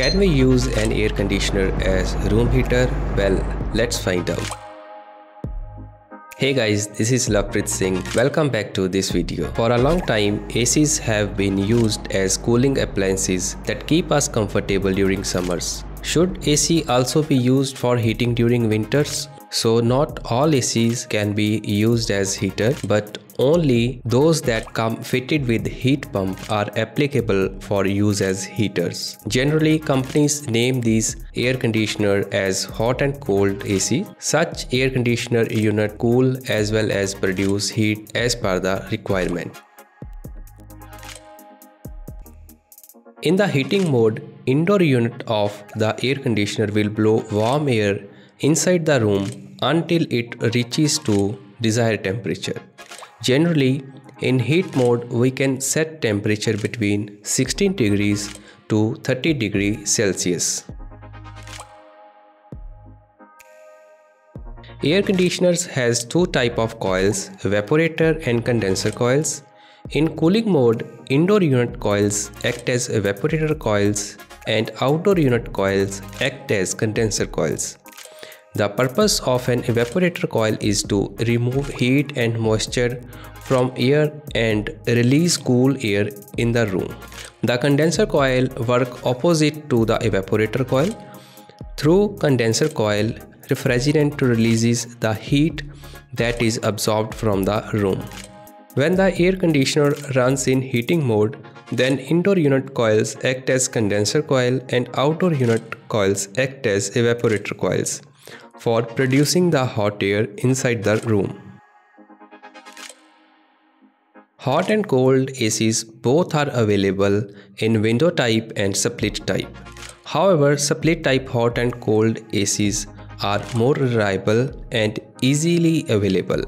Can we use an air conditioner as room heater? Well, let's find out. Hey guys, this is Lovepreet Singh. Welcome back to this video. For a long time, ACs have been used as cooling appliances that keep us comfortable during summers. Should AC also be used for heating during winters? So not all ACs can be used as heater but only those that come fitted with heat pump are applicable for use as heaters. Generally companies name these air conditioner as hot and cold AC. Such air conditioner unit cool as well as produce heat as per the requirement. In the heating mode, indoor unit of the air conditioner will blow warm air inside the room until it reaches to desired temperature. Generally, in heat mode, we can set temperature between 16 degrees to 30 degrees Celsius. Air conditioners has two type of coils, evaporator and condenser coils. In cooling mode, indoor unit coils act as evaporator coils and outdoor unit coils act as condenser coils. The purpose of an evaporator coil is to remove heat and moisture from air and release cool air in the room. The condenser coil work opposite to the evaporator coil. Through condenser coil, refrigerant releases the heat that is absorbed from the room. When the air conditioner runs in heating mode, then indoor unit coils act as condenser coil and outdoor unit coils act as evaporator coils for producing the hot air inside the room. Hot and cold ACs both are available in window type and split type. However, split type hot and cold ACs are more reliable and easily available.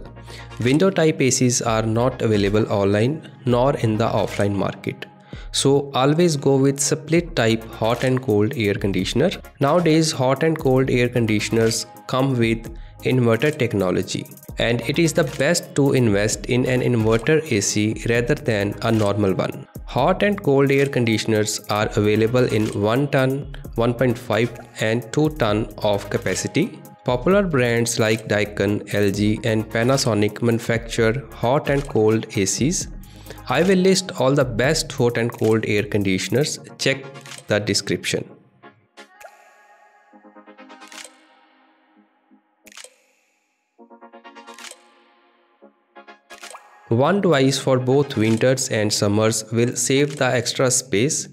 Window type ACs are not available online nor in the offline market. So always go with split type hot and cold air conditioner. Nowadays hot and cold air conditioners come with inverter technology and it is the best to invest in an inverter AC rather than a normal one. Hot and cold air conditioners are available in 1 ton, 1.5 and 2 ton of capacity. Popular brands like Daikin, LG and Panasonic manufacture hot and cold ACs I will list all the best hot and cold air conditioners. Check the description. One device for both winters and summers will save the extra space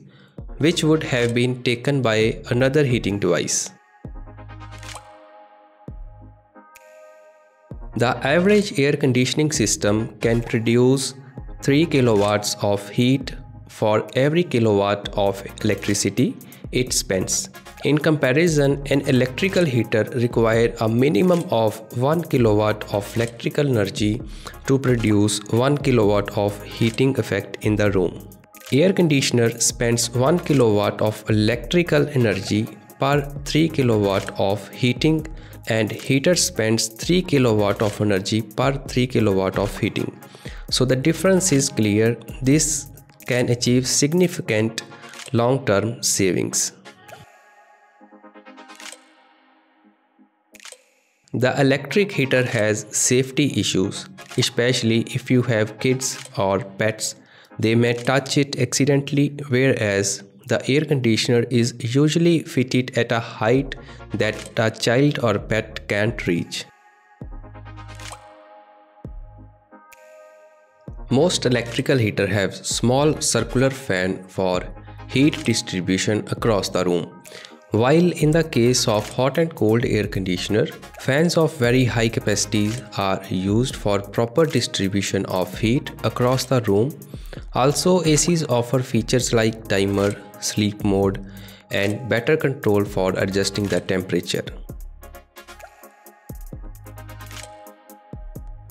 which would have been taken by another heating device. The average air conditioning system can produce 3 kilowatts of heat for every kilowatt of electricity it spends. In comparison, an electrical heater requires a minimum of 1 kilowatt of electrical energy to produce 1 kilowatt of heating effect in the room. Air conditioner spends 1 kilowatt of electrical energy per 3 kilowatt of heating and heater spends 3 kilowatt of energy per 3 kilowatt of heating. So the difference is clear. This can achieve significant long-term savings. The electric heater has safety issues, especially if you have kids or pets. They may touch it accidentally, whereas the air conditioner is usually fitted at a height that a child or pet can't reach. Most electrical heater have small circular fan for heat distribution across the room. While in the case of hot and cold air conditioner, fans of very high capacity are used for proper distribution of heat across the room. Also ACs offer features like timer, sleep mode and better control for adjusting the temperature.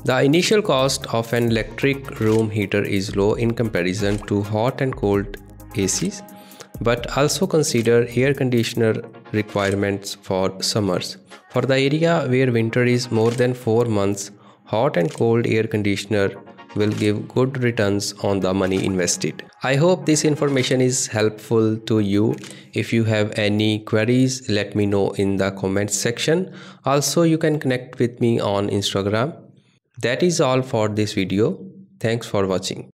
The initial cost of an electric room heater is low in comparison to hot and cold ACs, but also consider air conditioner requirements for summers. For the area where winter is more than 4 months, hot and cold air conditioner will give good returns on the money invested. I hope this information is helpful to you. If you have any queries, let me know in the comments section. Also, you can connect with me on Instagram. That is all for this video. Thanks for watching.